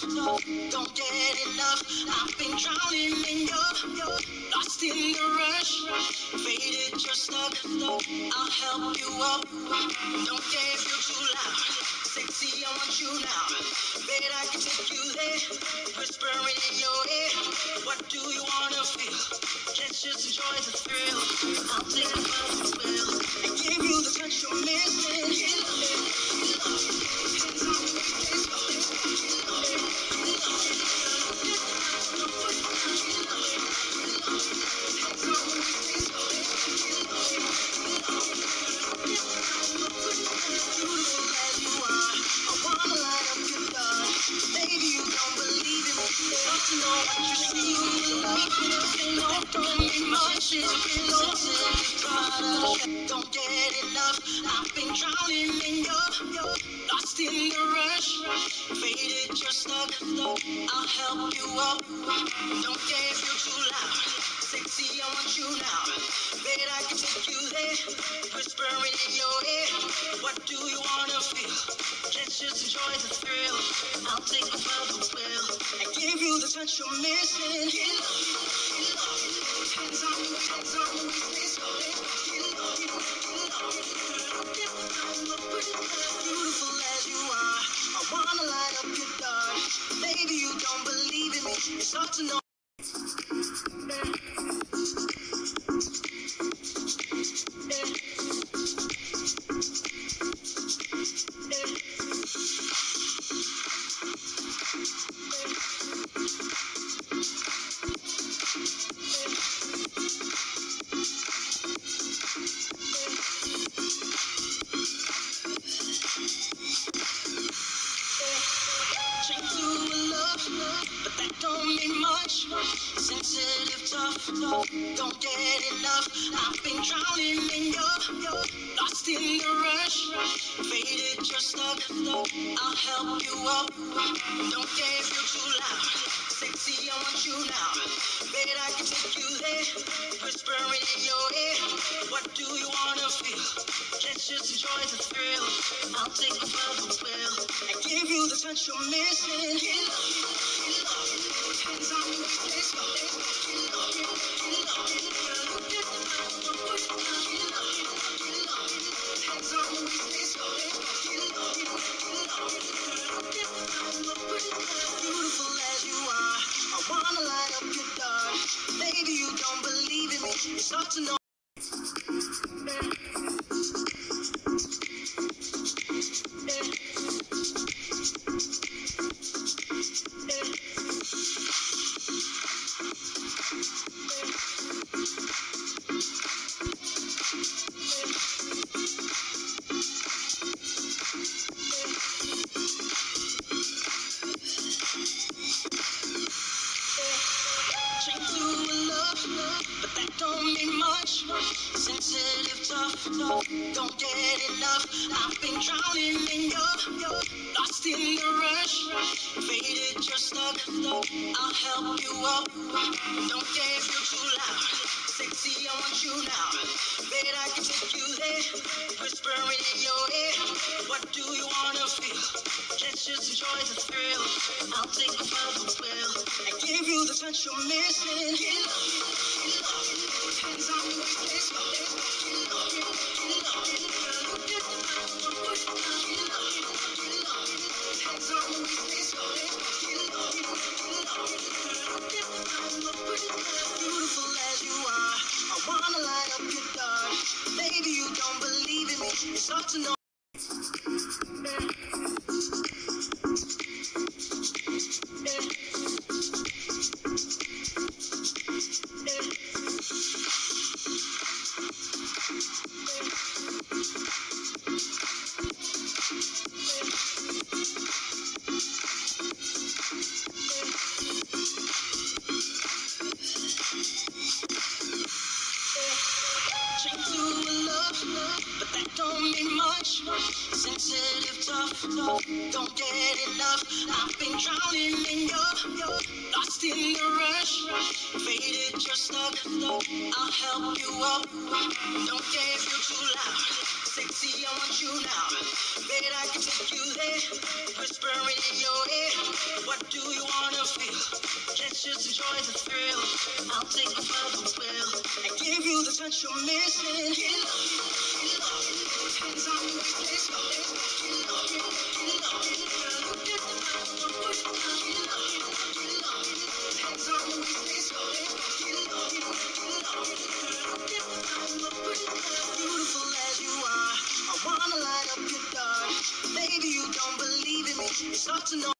Don't get enough. I've been drowning in your, lost in the rush. Faded, you're stuck. I'll help you up. Don't if you're too loud. Sexy, I want you now. Bet I can take you there. Whispering in your ear. What do you wanna feel? Let's just enjoy the thrill. I'll take a love as well. Give you the touch you're missing. Don't get enough. I've been drowning in your, your lost in the rush. Faded, you're stuck. I'll help you up. Don't if you're too loud. Sexy, I want you now. Bet I can take you there. Whispering in your ear. What do you wanna feel? Let's just enjoy the thrill. I'll take a further will I give you the touch you're missing. Hands on hands on me, let's go. Beautiful Drink to love, but that don't mean much. Sensitive, tough, don't get enough. I've been drowning in your, your lost in the rush. Faded, you're stuck. I'll help you up. Don't if you're too loud. Sexy, I want you now. Bet I can take you there. Whispering in your ear. Just enjoy the thrill. I'll take a further will I give you the touch you're missing. Hands on me, let's go. Hands Sensitive, tough, don't get enough. I've been drowning in your, your lost in the rush. Faded, you're stuck. I'll help you up. Don't if you're too loud. Sexy, I want you now. Bet I can take you there. Whispering in your ear. What do you wanna feel? Let's just enjoy the thrill. I'll take a further will and give you the touch you're missing. Maybe you don't believe in me. It's hard to know. sensitive, tough, don't get enough. I've been drowning in your, lost in the rush, faded, you're stuck. I'll help you up. Don't get real too loud. Sexy, I want you now. Bet I can take you there. Whispering in your ear. What do you wanna feel? Let's just enjoy the thrill. I'll take the final well. I give you the touch you're missing. It's hard to know.